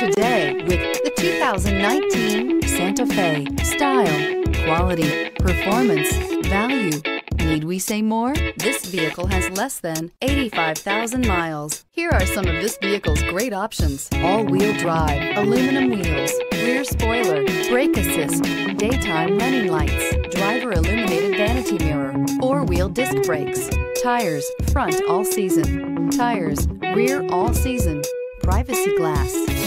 today with the 2019 Santa Fe. Style, quality, performance, value. Need we say more? This vehicle has less than 85,000 miles. Here are some of this vehicle's great options. All-wheel drive, aluminum wheels, rear spoiler, brake assist, daytime running lights, driver illuminated vanity mirror, four-wheel disc brakes, tires, front all season, tires, rear all season, privacy glass.